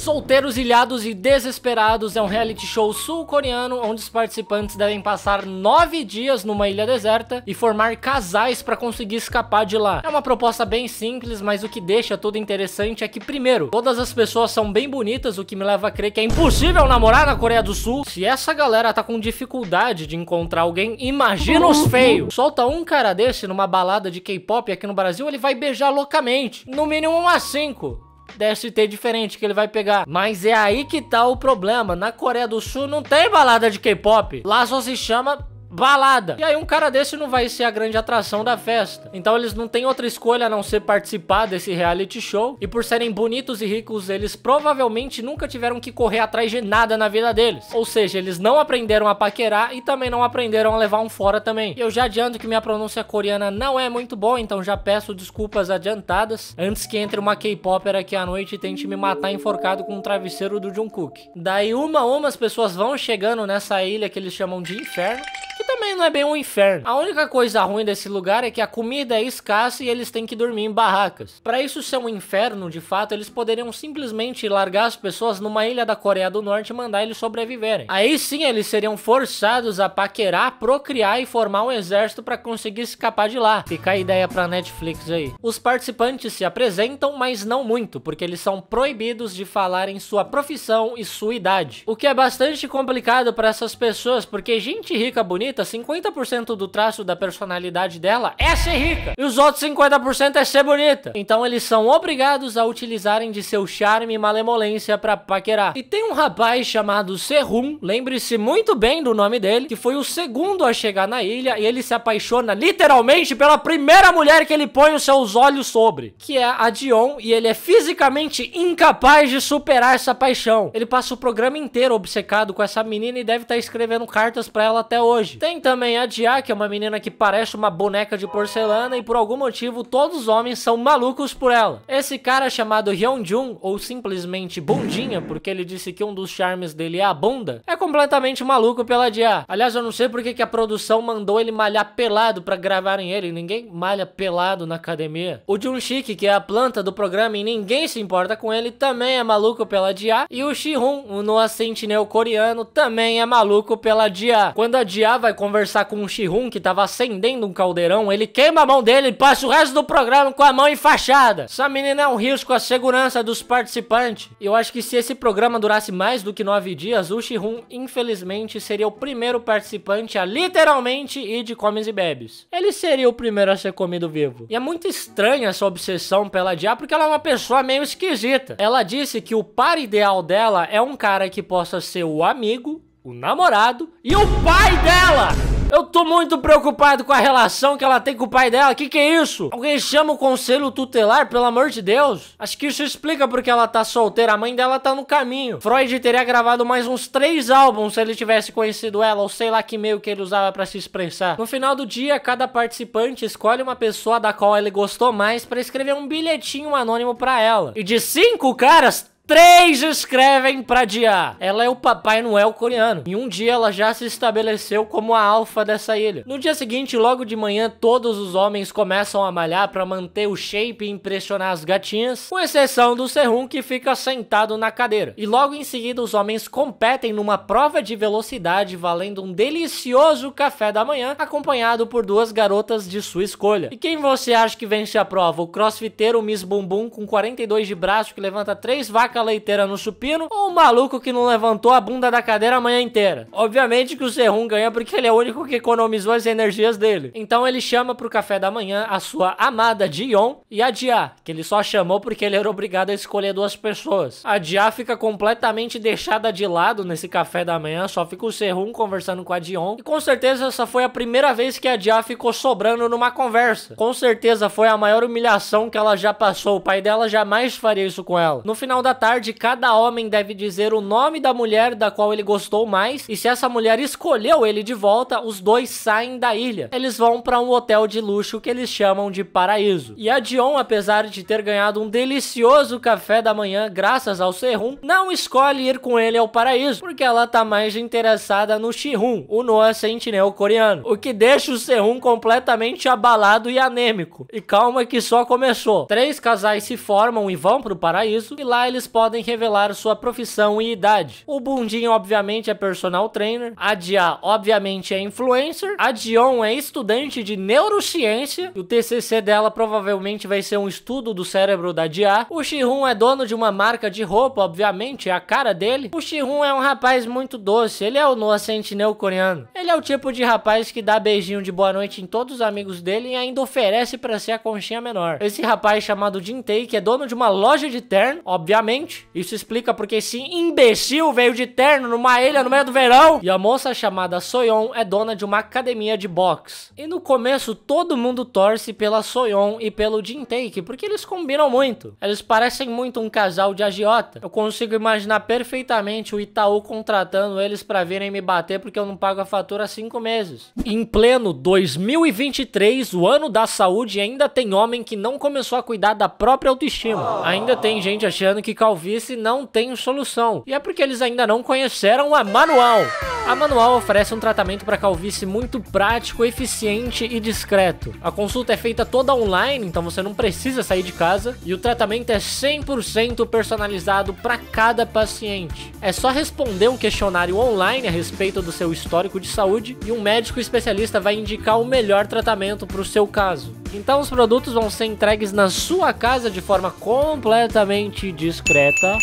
Solteiros Ilhados e Desesperados é um reality show sul-coreano onde os participantes devem passar nove dias numa ilha deserta e formar casais para conseguir escapar de lá. É uma proposta bem simples, mas o que deixa tudo interessante é que, primeiro, todas as pessoas são bem bonitas, o que me leva a crer que é impossível namorar na Coreia do Sul. Se essa galera tá com dificuldade de encontrar alguém, imagina os feios. Solta um cara desse numa balada de K-pop aqui no Brasil, ele vai beijar loucamente. No mínimo umas cinco. DST diferente que ele vai pegar. Mas é aí que tá o problema. Na Coreia do Sul não tem balada de K-pop. Lá só se chama balada. E aí um cara desse não vai ser a grande atração da festa. Então eles não têm outra escolha a não ser participar desse reality show. E por serem bonitos e ricos, eles provavelmente nunca tiveram que correr atrás de nada na vida deles. Ou seja, eles não aprenderam a paquerar e também não aprenderam a levar um fora também. E eu já adianto que minha pronúncia coreana não é muito boa, então já peço desculpas adiantadas antes que entre uma K-popper aqui à noite e tente me matar enforcado com um travesseiro do Jungkook. Daí uma a uma as pessoas vão chegando nessa ilha que eles chamam de inferno também não é bem um inferno. A única coisa ruim desse lugar é que a comida é escassa e eles têm que dormir em barracas. Para isso ser um inferno, de fato, eles poderiam simplesmente largar as pessoas numa ilha da Coreia do Norte e mandar eles sobreviverem. Aí sim eles seriam forçados a paquerar, procriar e formar um exército para conseguir escapar de lá. Fica a ideia pra Netflix aí. Os participantes se apresentam, mas não muito, porque eles são proibidos de falar em sua profissão e sua idade. O que é bastante complicado para essas pessoas, porque gente rica bonita bonita, 50% do traço da personalidade dela é ser rica. E os outros 50% é ser bonita. Então eles são obrigados a utilizarem de seu charme e malemolência para paquerar. E tem um rapaz chamado Serrum, lembre-se muito bem do nome dele, que foi o segundo a chegar na ilha e ele se apaixona literalmente pela primeira mulher que ele põe os seus olhos sobre, que é a Dion, e ele é fisicamente incapaz de superar essa paixão. Ele passa o programa inteiro obcecado com essa menina e deve estar tá escrevendo cartas para ela até hoje. Tem também a Dia, que é uma menina que parece uma boneca de porcelana e por algum motivo todos os homens são malucos por ela. Esse cara chamado Hyunjun, ou simplesmente Bundinha, porque ele disse que um dos charmes dele é a bunda, é completamente maluco pela Dia. Aliás, eu não sei porque que a produção mandou ele malhar pelado para gravarem ele. Ninguém malha pelado na academia. O Junshik, que é a planta do programa e ninguém se importa com ele, também é maluco pela Dia. E o Shihun, o Noah Sentinel coreano, também é maluco pela Dia. Quando a Dia vai vai conversar com o Shihun, que tava acendendo um caldeirão, ele queima a mão dele e passa o resto do programa com a mão enfaixada. Essa menina é um risco à segurança dos participantes. Eu acho que se esse programa durasse mais do que nove dias, o Shihun, infelizmente, seria o primeiro participante a literalmente ir de comes e bebes. Ele seria o primeiro a ser comido vivo. E é muito estranha essa obsessão pela Dia, porque ela é uma pessoa meio esquisita. Ela disse que o par ideal dela é um cara que possa ser o amigo, o namorado e o pai dela. Eu tô muito preocupado com a relação que ela tem com o pai dela. Que que é isso? Alguém chama o conselho tutelar, pelo amor de Deus? Acho que isso explica porque ela tá solteira. A mãe dela tá no caminho. Freud teria gravado mais uns três álbuns se ele tivesse conhecido ela, ou sei lá que meio que ele usava para se expressar. No final do dia, cada participante escolhe uma pessoa da qual ele gostou mais para escrever um bilhetinho anônimo para ela. E de cinco caras, Três escrevem pra Dia. Ela é o Papai Noel coreano. E um dia ela já se estabeleceu como a alfa dessa ilha. No dia seguinte, logo de manhã, todos os homens começam a malhar para manter o shape e impressionar as gatinhas, com exceção do Serrum que fica sentado na cadeira. E logo em seguida, os homens competem numa prova de velocidade valendo um delicioso café da manhã, acompanhado por duas garotas de sua escolha. E quem você acha que vence a prova? O crossfiteiro Miss Bumbum com 42 de braço que levanta três vacas leiteira no supino ou o maluco que não levantou a bunda da cadeira a manhã inteira? Obviamente que o Serrum ganha porque ele é o único que economizou as energias dele. Então ele chama pro café da manhã a sua amada Dion e a Dia, que ele só chamou porque ele era obrigado a escolher duas pessoas. A Dia fica completamente deixada de lado nesse café da manhã, só fica o Serrum conversando com a Dion. E com certeza essa foi a primeira vez que a Dia ficou sobrando numa conversa. Com certeza foi a maior humilhação que ela já passou. O pai dela jamais faria isso com ela. No final da tarde, tarde, cada homem deve dizer o nome da mulher da qual ele gostou mais, e se essa mulher escolheu ele de volta, os dois saem da ilha. Eles vão para um hotel de luxo que eles chamam de Paraíso. E a Dion, apesar de ter ganhado um delicioso café da manhã graças ao Serrum, não escolhe ir com ele ao Paraíso, porque ela tá mais interessada no Shihun, o Noah Sentinel coreano, o que deixa o Serrum completamente abalado e anêmico. E calma que só começou. Três casais se formam e vão pro Paraíso, e lá eles podem podem revelar sua profissão e idade. O Bundinho, obviamente, é personal trainer. A Dia, obviamente, é influencer. A Dion é estudante de neurociência. O TCC dela provavelmente vai ser um estudo do cérebro da Dia. O Shihun é dono de uma marca de roupa, obviamente, é a cara dele. O Shihun é um rapaz muito doce. Ele é o Noah Sentinel coreano. Ele é o tipo de rapaz que dá beijinho de boa noite em todos os amigos dele e ainda oferece para ser a conchinha menor. Esse rapaz chamado Jin Tae, que é dono de uma loja de terno, obviamente. Isso explica porque esse imbecil veio de terno numa ilha no meio do verão. E a moça chamada Soyeon é dona de uma academia de boxe. E no começo todo mundo torce pela Soyeon e pelo Jin Tae, porque eles combinam muito. Eles parecem muito um casal de agiota. Eu consigo imaginar perfeitamente o Itaú contratando eles para virem me bater porque eu não pago a fatura há cinco meses. Em pleno 2023, o ano da saúde, ainda tem homem que não começou a cuidar da própria autoestima. Ainda tem gente achando que calvície não tem solução. E é porque eles ainda não conheceram a Manual. A Manual oferece um tratamento para calvície muito prático, eficiente e discreto. A consulta é feita toda online, então você não precisa sair de casa. E o tratamento é 100% personalizado para cada paciente. É só responder um questionário online a respeito do seu histórico de saúde e um médico especialista vai indicar o melhor tratamento para o seu caso. Então os produtos vão ser entregues na sua casa de forma completamente discreta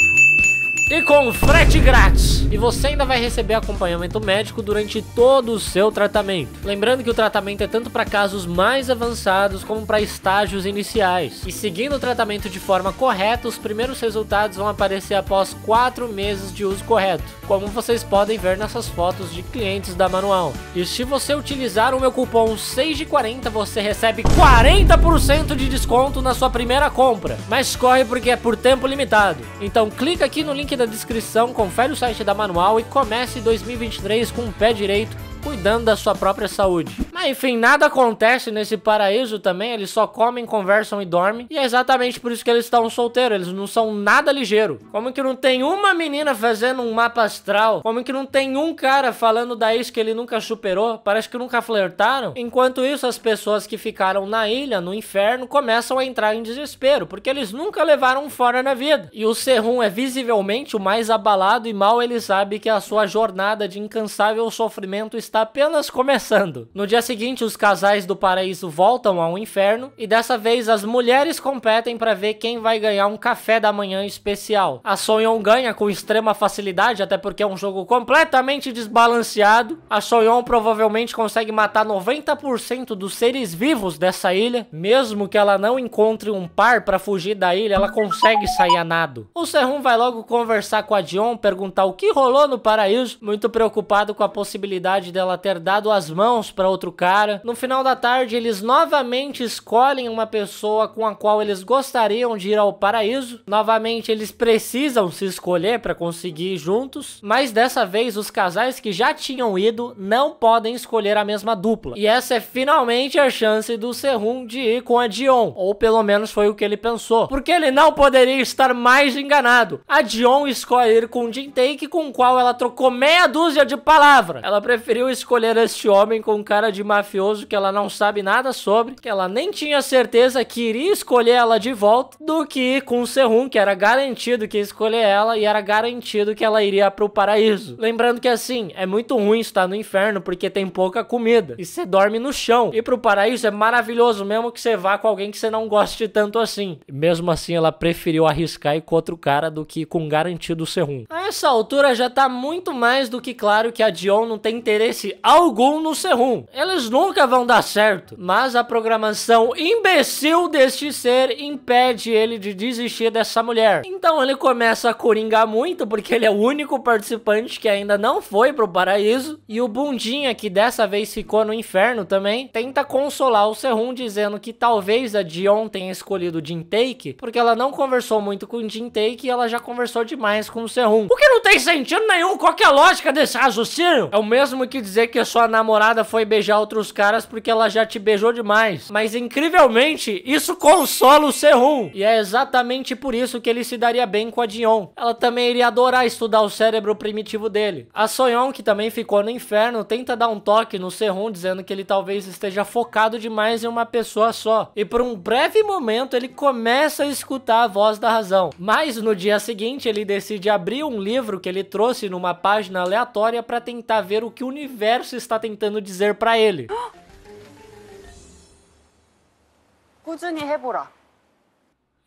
e com frete grátis. E você ainda vai receber acompanhamento médico durante todo o seu tratamento. Lembrando que o tratamento é tanto para casos mais avançados como para estágios iniciais. E seguindo o tratamento de forma correta, os primeiros resultados vão aparecer após 4 meses de uso correto, como vocês podem ver nessas fotos de clientes da Manual. E se você utilizar o meu cupom 6 de 40, você recebe 40% de desconto na sua primeira compra. Mas corre porque é por tempo limitado. Então clica aqui no link da descrição, confere o site da Manual e comece 2023 com o pé direito cuidando da sua própria saúde. Mas enfim, nada acontece nesse paraíso também, eles só comem, conversam e dormem. E é exatamente por isso que eles estão solteiros, eles não são nada ligeiro. Como que não tem uma menina fazendo um mapa astral? Como que não tem um cara falando da ex que ele nunca superou? Parece que nunca flertaram. Enquanto isso, as pessoas que ficaram na ilha, no inferno, começam a entrar em desespero, porque eles nunca levaram fora na vida. E o Serrum é visivelmente o mais abalado e mal ele sabe que a sua jornada de incansável sofrimento está apenas começando. No dia seguinte, os casais do paraíso voltam ao inferno e dessa vez as mulheres competem para ver quem vai ganhar um café da manhã especial. A Sonyon ganha com extrema facilidade, até porque é um jogo completamente desbalanceado. A Sonyon provavelmente consegue matar 90% dos seres vivos dessa ilha, mesmo que ela não encontre um par para fugir da ilha, ela consegue sair a nado. O Serrum vai logo conversar com a Dion, perguntar o que rolou no paraíso, muito preocupado com a possibilidade dela ela ter dado as mãos para outro cara. No final da tarde, eles novamente escolhem uma pessoa com a qual eles gostariam de ir ao paraíso. Novamente, eles precisam se escolher para conseguir ir juntos, mas dessa vez os casais que já tinham ido não podem escolher a mesma dupla. E essa é finalmente a chance do Serrum de ir com a Dion, ou pelo menos foi o que ele pensou, porque ele não poderia estar mais enganado. A Dion escolhe ir com o Jintake, com o qual ela trocou meia dúzia de palavras. Ela preferiu escolher este homem com cara de mafioso que ela não sabe nada sobre, que ela nem tinha certeza que iria escolher ela de volta, do que com o Serrum, que era garantido que ia escolher ela e era garantido que ela iria pro paraíso. Lembrando que assim, é muito ruim estar no inferno porque tem pouca comida e você dorme no chão. E pro paraíso é maravilhoso, mesmo que você vá com alguém que você não goste tanto assim. E mesmo assim, ela preferiu arriscar ir com outro cara do que com garantido o. A essa altura já tá muito mais do que claro que a Dion não tem interesse algum no Serum. Eles nunca vão dar certo, mas a programação imbecil deste ser impede ele de desistir dessa mulher. Então ele começa a coringar muito porque ele é o único participante que ainda não foi pro paraíso e o Bundinha, que dessa vez ficou no inferno também, tenta consolar o Serum dizendo que talvez a Dion tenha escolhido o Jintake porque ela não conversou muito com o Jintake e ela já conversou demais com o Serum. O que não tem sentido nenhum, qual é a lógica desse raciocínio? É o mesmo que dizer que a sua namorada foi beijar outros caras porque ela já te beijou demais. Mas incrivelmente, isso consola o Sehun. E é exatamente por isso que ele se daria bem com a Dion. Ela também iria adorar estudar o cérebro primitivo dele. A Soyeon, que também ficou no inferno, tenta dar um toque no Sehun dizendo que ele talvez esteja focado demais em uma pessoa só. E por um breve momento ele começa a escutar a voz da razão. Mas no dia seguinte ele decide abrir um livro que ele trouxe numa página aleatória para tentar ver o que o universo está tentando dizer para ele. 꾸준히 해보라.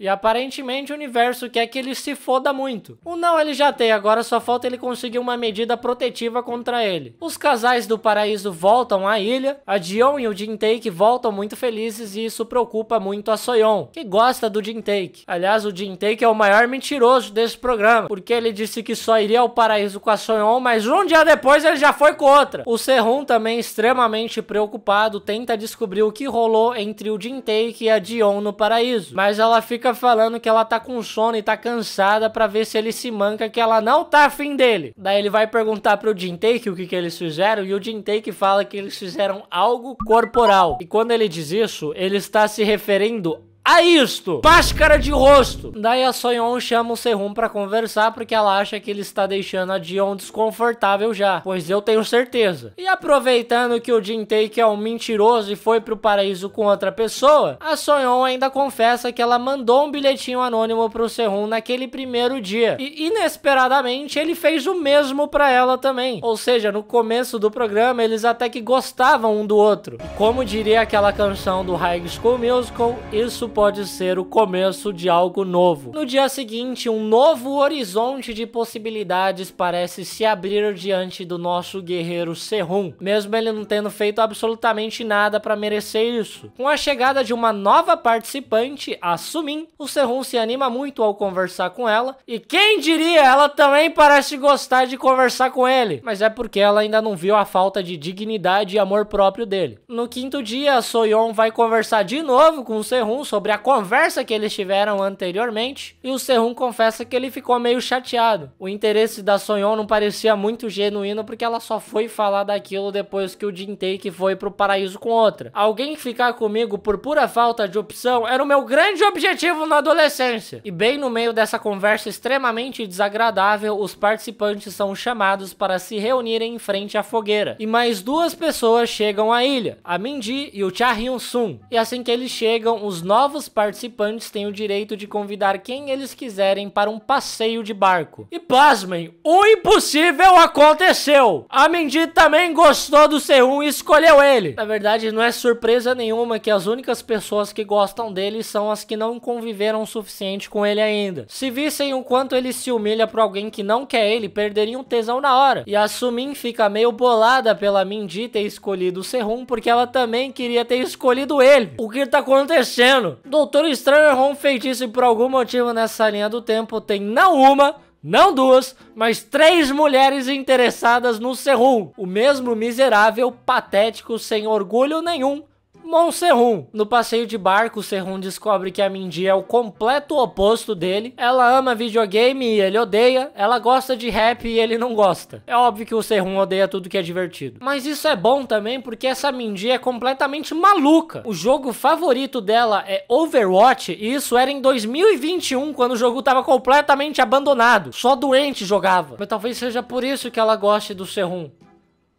E aparentemente o universo quer que ele se foda muito. O não ele já tem, agora só falta ele conseguir uma medida protetiva contra ele. Os casais do paraíso voltam à ilha, a Dion e o Jintake voltam muito felizes e isso preocupa muito a Soyeon, que gosta do Jintake. Aliás, o Jintake é o maior mentiroso desse programa, porque ele disse que só iria ao paraíso com a Soyeon, mas um dia depois ele já foi com outra. O Sehun também extremamente preocupado tenta descobrir o que rolou entre o Jintake e a Dion no paraíso, mas ela fica fica falando que ela tá com sono e tá cansada para ver se ele se manca que ela não tá afim dele. Daí ele vai perguntar pro Jintake o que que eles fizeram e o Jintake fala que eles fizeram algo corporal. E quando ele diz isso, ele está se referindo a isto, máscara de rosto. Daí a Soyeon chama o Sehun para conversar porque ela acha que ele está deixando a Dion desconfortável já, pois eu tenho certeza. E aproveitando que o Jintake é um mentiroso e foi pro paraíso com outra pessoa, a Soyeon ainda confessa que ela mandou um bilhetinho anônimo pro Sehun naquele primeiro dia. E inesperadamente ele fez o mesmo para ela também. Ou seja, no começo do programa eles até que gostavam um do outro. E como diria aquela canção do High School Musical, isso pode ser o começo de algo novo. No dia seguinte, um novo horizonte de possibilidades parece se abrir diante do nosso guerreiro Serrum, mesmo ele não tendo feito absolutamente nada para merecer isso. Com a chegada de uma nova participante, a Sumin, o Serrum se anima muito ao conversar com ela, e quem diria, ela também parece gostar de conversar com ele, mas é porque ela ainda não viu a falta de dignidade e amor próprio dele. No quinto dia, Soyeon vai conversar de novo com o Serrum sobre sobre a conversa que eles tiveram anteriormente, e o Sehun confessa que ele ficou meio chateado. O interesse da Sonyon não parecia muito genuíno porque ela só foi falar daquilo depois que o Jintake foi pro paraíso com outra. Alguém ficar comigo por pura falta de opção era o meu grande objetivo na adolescência. E bem no meio dessa conversa extremamente desagradável, os participantes são chamados para se reunirem em frente à fogueira. E mais duas pessoas chegam à ilha, a Minji e o Cha Hyun-sun. E assim que eles chegam, os novos novos participantes têm o direito de convidar quem eles quiserem para um passeio de barco. E pasmem, o impossível aconteceu! A Mendy também gostou do C1 e escolheu ele. Na verdade, não é surpresa nenhuma que as únicas pessoas que gostam dele são as que não conviveram o suficiente com ele ainda. Se vissem o quanto ele se humilha por alguém que não quer ele, perderiam tesão na hora. E a Sumin fica meio bolada pela Mindy ter escolhido o Serrum porque ela também queria ter escolhido ele. O que tá acontecendo? Doutor Estranho errou um feitiço e por algum motivo nessa linha do tempo tem não uma, não duas, mas três mulheres interessadas no Serum. O mesmo miserável, patético, sem orgulho nenhum, Monserrum. No passeio de barco, Serrum descobre que a Mindy é o completo oposto dele. Ela ama videogame e ele odeia. Ela gosta de rap e ele não gosta. É óbvio que o Serrum odeia tudo que é divertido. Mas isso é bom também porque essa Mindy é completamente maluca. O jogo favorito dela é Overwatch e isso era em 2021, quando o jogo tava completamente abandonado. Só doente jogava. Mas talvez seja por isso que ela goste do Serrum.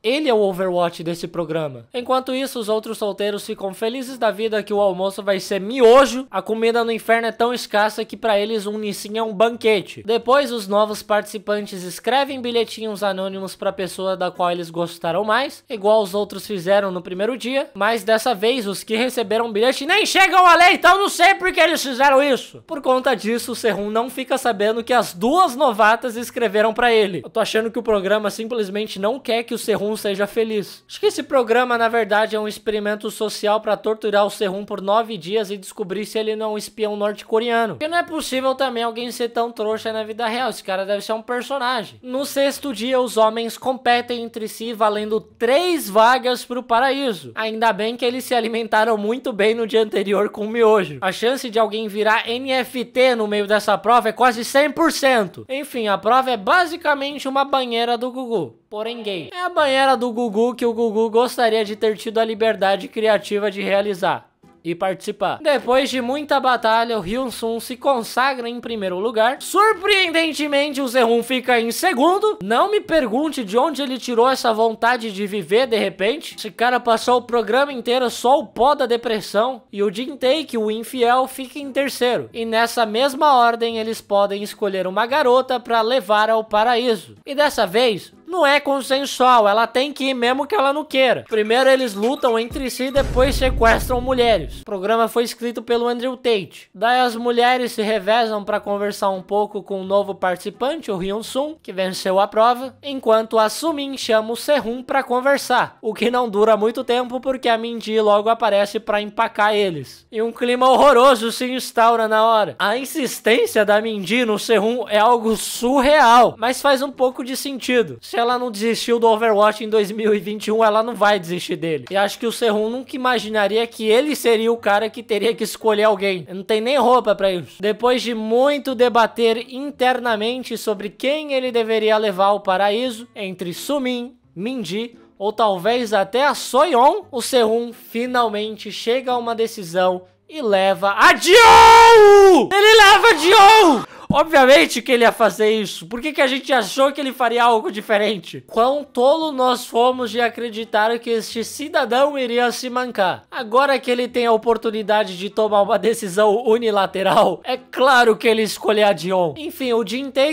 Ele é o Overwatch desse programa. Enquanto isso, os outros solteiros ficam felizes da vida que o almoço vai ser miojo. A comida no inferno é tão escassa que para eles um Nissin é um banquete. Depois, os novos participantes escrevem bilhetinhos anônimos para a pessoa da qual eles gostaram mais, igual os outros fizeram no primeiro dia. Mas dessa vez, os que receberam bilhete nem chegam a ler, então não sei por que eles fizeram isso. Por conta disso, o Serrum não fica sabendo que as duas novatas escreveram para ele. Eu tô achando que o programa simplesmente não quer que o Serrum Serrum seja feliz. Acho que esse programa, na verdade, é um experimento social para torturar o Serrum por nove dias e descobrir se ele não é um espião norte-coreano. Porque não é possível também alguém ser tão trouxa na vida real. Esse cara deve ser um personagem. No sexto dia, os homens competem entre si, valendo três vagas para o paraíso. Ainda bem que eles se alimentaram muito bem no dia anterior com miojo. A chance de alguém virar NFT no meio dessa prova é quase 100%. Enfim, a prova é basicamente uma banheira do Gugu. Porém gay. É a banheira do Gugu que o Gugu gostaria de ter tido a liberdade criativa de realizar e participar. Depois de muita batalha, o Hyun-Sun se consagra em primeiro lugar. Surpreendentemente, o Zehun fica em segundo. Não me pergunte de onde ele tirou essa vontade de viver de repente. Esse cara passou o programa inteiro só o pó da depressão. E o Jin Tae, o infiel, fica em terceiro. E nessa mesma ordem, eles podem escolher uma garota para levar ao paraíso. E dessa vez, não é consensual, ela tem que ir mesmo que ela não queira. Primeiro eles lutam entre si, depois sequestram mulheres. O programa foi escrito pelo Andrew Tate. Daí as mulheres se revezam para conversar um pouco com o novo participante, o Hyun Sung, que venceu a prova, enquanto a Sumin chama o Sehun para conversar, o que não dura muito tempo porque a Minji logo aparece para empacar eles. E um clima horroroso se instaura na hora. A insistência da Minji no Sehun é algo surreal, mas faz um pouco de sentido. Se ela não desistiu do Overwatch em 2021, ela não vai desistir dele. E acho que o Serrum nunca imaginaria que ele seria o cara que teria que escolher alguém. Não tem nem roupa para isso. Depois de muito debater internamente sobre quem ele deveria levar ao paraíso, entre Sumin, Minji ou talvez até a Soyeon, o Serrum finalmente chega a uma decisão e leva a Dio! Ele leva a Dio! Obviamente que ele ia fazer isso. Por que, que a gente achou que ele faria algo diferente? Quão tolo nós fomos de acreditar que este cidadão iria se mancar. Agora que ele tem a oportunidade de tomar uma decisão unilateral, é claro que ele escolhe a Dion. Enfim, o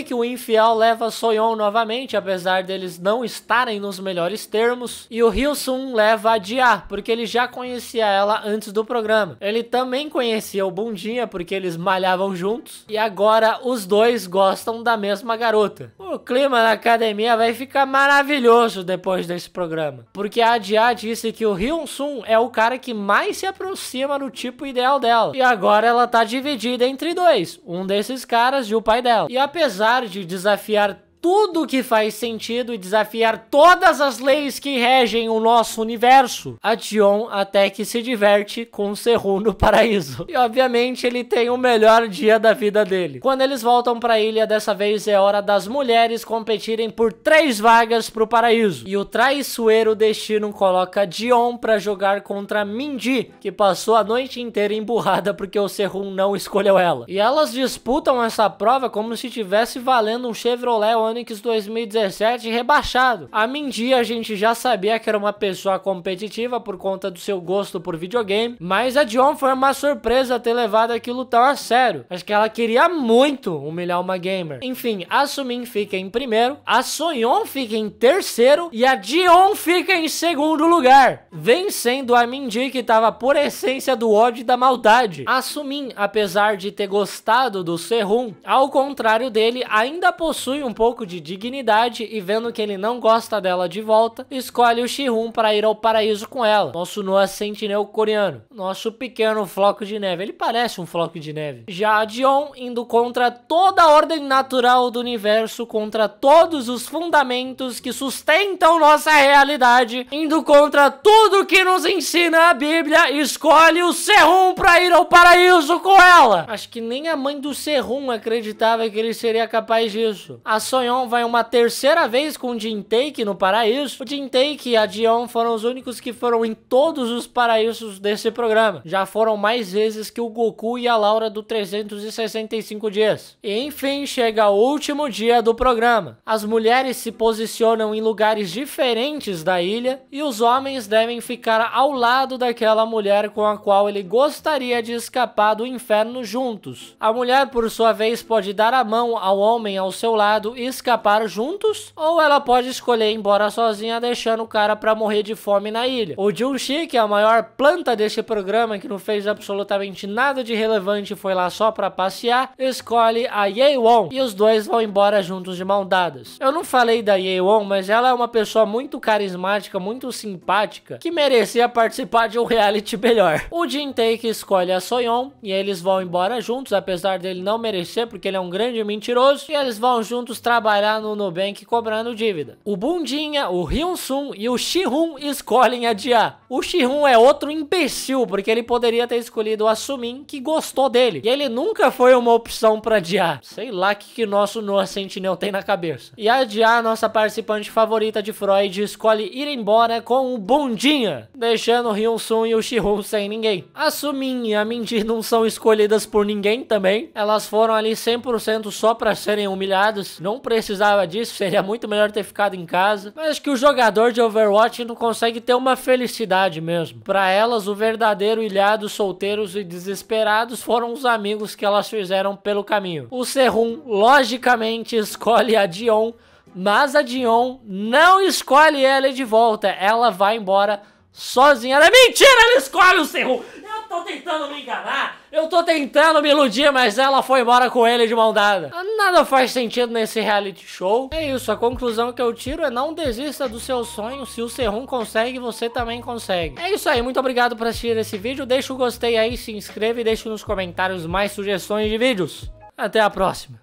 que o infiel, leva Soyeon novamente, apesar deles não estarem nos melhores termos. E o Hyun leva a Dia, porque ele já conhecia ela antes do programa. Ele também conhecia o Bundinha, porque eles malhavam juntos. E agora os dois gostam da mesma garota. O clima na academia vai ficar maravilhoso depois desse programa. Porque a Dia disse que o Hyun Sun é o cara que mais se aproxima do tipo ideal dela. E agora ela tá dividida entre dois. Um desses caras e o pai dela. E apesar de desafiar tudo que faz sentido e desafiar todas as leis que regem o nosso universo. A Tion até que se diverte com o Serru no paraíso. E obviamente ele tem o melhor dia da vida dele. Quando eles voltam para a ilha, dessa vez é hora das mulheres competirem por três vagas pro paraíso. E o traiçoeiro destino coloca Dion para jogar contra Mindy, que passou a noite inteira emburrada porque o Serrum não escolheu ela. E elas disputam essa prova como se tivesse valendo um Chevrolet Onix 2017 rebaixado. A Mindy a gente já sabia que era uma pessoa competitiva por conta do seu gosto por videogame, mas a Dion foi uma surpresa ter levado aquilo tão a sério. Acho que ela queria muito humilhar uma gamer. Enfim, a Sumin fica em primeiro, a Sonyon fica em terceiro e a Dion fica em segundo lugar, vencendo a Mindy que tava por essência do ódio e da maldade. A Sumin, apesar de ter gostado do Serrum, ao contrário dele, ainda possui um pouco pouco de dignidade e vendo que ele não gosta dela de volta, escolhe o Shihun para ir ao paraíso com ela. Nosso Noah Sentinel coreano. Nosso pequeno floco de neve. Ele parece um floco de neve. Já a Dion indo contra toda a ordem natural do universo, contra todos os fundamentos que sustentam nossa realidade, indo contra tudo que nos ensina a Bíblia, escolhe o Serrum para ir ao paraíso com ela. Acho que nem a mãe do Serrum acreditava que ele seria capaz disso. A Sonhão Dion vai uma terceira vez com o Jintake no paraíso. O Jintake e a Dion foram os únicos que foram em todos os paraísos desse programa. Já foram mais vezes que o Goku e a Laura do 365 dias. E enfim, chega o último dia do programa. As mulheres se posicionam em lugares diferentes da ilha e os homens devem ficar ao lado daquela mulher com a qual ele gostaria de escapar do inferno juntos. A mulher, por sua vez, pode dar a mão ao homem ao seu lado e escapar juntos, ou ela pode escolher ir embora sozinha, deixando o cara para morrer de fome na ilha. O Junshi, que é a maior planta deste programa, que não fez absolutamente nada de relevante e foi lá só para passear, escolhe a Yeewon e os dois vão embora juntos de mão dadas. Eu não falei da Yeewon, mas ela é uma pessoa muito carismática, muito simpática, que merecia participar de um reality melhor. O Jin Tae escolhe a Soyeon e eles vão embora juntos, apesar dele não merecer, porque ele é um grande mentiroso, e eles vão juntos trabalhar trabalhar no Nubank cobrando dívida. O Bundinha, o Hyun-sun e o Shihun escolhem adiar. O Shihun é outro imbecil, porque ele poderia ter escolhido o Asumin, que gostou dele. E ele nunca foi uma opção pra adiar. Sei lá o que, que nosso Noah Sentinel tem na cabeça. E adiar, nossa participante favorita de Freud escolhe ir embora com o Bundinha, deixando o Hyun-sun e o Shihun sem ninguém. A Sumin e a Minji não são escolhidas por ninguém também. Elas foram ali 100% só pra serem humilhadas. Não precisava disso, seria muito melhor ter ficado em casa. Mas acho que o jogador de Overwatch não consegue ter uma felicidade mesmo. Pra elas, o verdadeiro ilhados, solteiros e desesperados foram os amigos que elas fizeram pelo caminho. O Serrum, logicamente, escolhe a Dion mas a Dion não escolhe ela de volta. Ela vai embora sozinha. Ela é mentira, ela escolhe o Serrum. Tô tentando me enganar. Eu tô tentando me iludir, mas ela foi embora com ele de mão dada. Nada faz sentido nesse reality show. É isso, a conclusão que eu tiro é não desista do seu sonho. Se o Serrum consegue, você também consegue. É isso aí, muito obrigado por assistir esse vídeo. Deixa o gostei aí, se inscreva e deixe nos comentários mais sugestões de vídeos. Até a próxima.